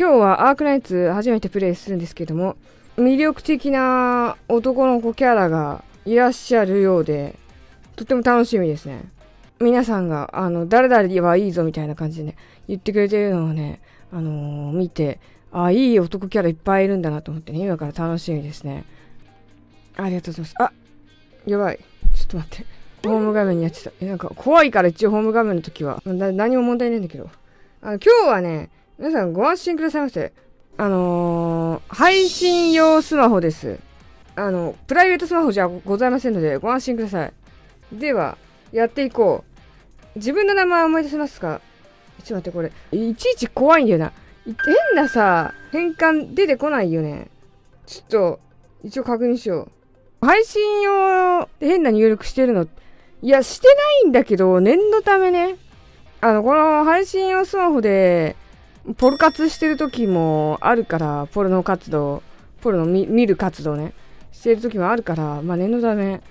今日はアークナイツ初めてプレイするんですけども、魅力的な男の子キャラがいらっしゃるようで、とっても楽しみですね。皆さんが、あの、誰々はいいぞみたいな感じでね、言ってくれてるのをね、あのー、見て、あ、いい男キャラいっぱいいるんだなと思ってね、今から楽しみですね。ありがとうございます。あ、やばい。ちょっと待って。ホーム画面にやってた。え、なんか怖いから一応ホーム画面の時は、何も問題ないんだけど。あの、今日はね、皆さんご安心くださいませ。あのー、配信用スマホです。あの、プライベートスマホじゃございませんので、ご安心ください。では、やっていこう。自分の名前思い出せますか？ちょっと待って、これ。いちいち怖いんだよな。変なさ、変換出てこないよね。ちょっと、一応確認しよう。配信用で変な入力してるの、いや、してないんだけど、念のためね。あの、この配信用スマホで、ポル活してる時もあるから、ポルノ活動、ポルノ見る活動ね、してる時もあるから、まあ念のため、